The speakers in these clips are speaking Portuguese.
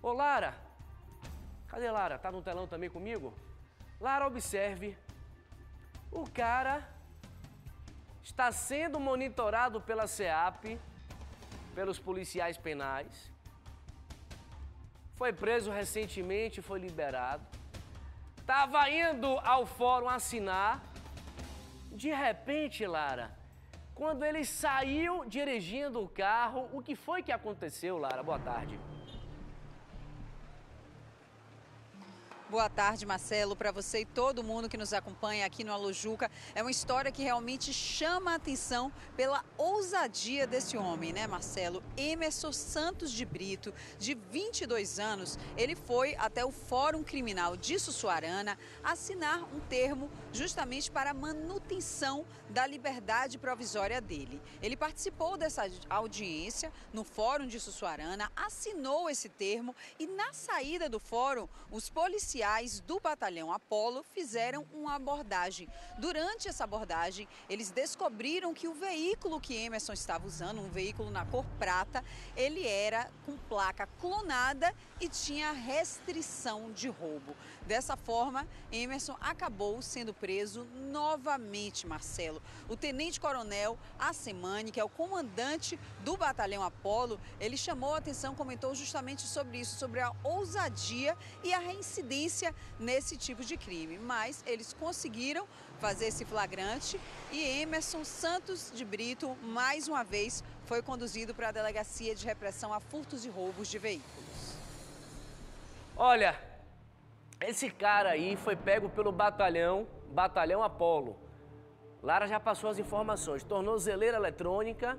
Ô Lara, cadê Lara? Tá no telão também comigo? Lara, observe. O cara está sendo monitorado pela SEAP, pelos policiais penais. Foi preso recentemente, foi liberado. Estava indo ao fórum assinar. De repente, Lara, quando ele saiu dirigindo o carro, o que foi que aconteceu, Lara? Boa tarde. Boa tarde, Marcelo, para você e todo mundo que nos acompanha aqui no Alujuca. É uma história que realmente chama a atenção pela ousadia desse homem, né, Marcelo? Emerson Santos de Brito, de 22 anos, ele foi até o Fórum Criminal de Sussuarana assinar um termo justamente para a manutenção da liberdade provisória dele. Ele participou dessa audiência no Fórum de Sussuarana, assinou esse termo e na saída do fórum, os policiais policiais do batalhão Apolo fizeram uma abordagem. Durante essa abordagem, eles descobriram que o veículo que Emerson estava usando, um veículo na cor prata, ele era com placa clonada e tinha restrição de roubo. Dessa forma, Emerson acabou sendo preso novamente, Marcelo. O tenente-coronel Assemani, que é o comandante do batalhão Apolo, ele chamou a atenção, comentou justamente sobre isso, sobre a ousadia e a reincidência nesse tipo de crime. Mas eles conseguiram fazer esse flagrante e Emerson Santos de Brito, mais uma vez, foi conduzido para a Delegacia de Repressão a Furtos e Roubos de Veículos. Olha, esse cara aí foi pego pelo batalhão, Batalhão Apolo. Lara já passou as informações. Tornozeleira eletrônica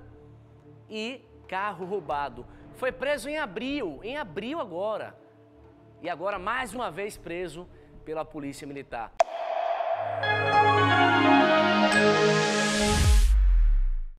e carro roubado. Foi preso em abril, em abril agora e agora mais uma vez preso pela Polícia Militar.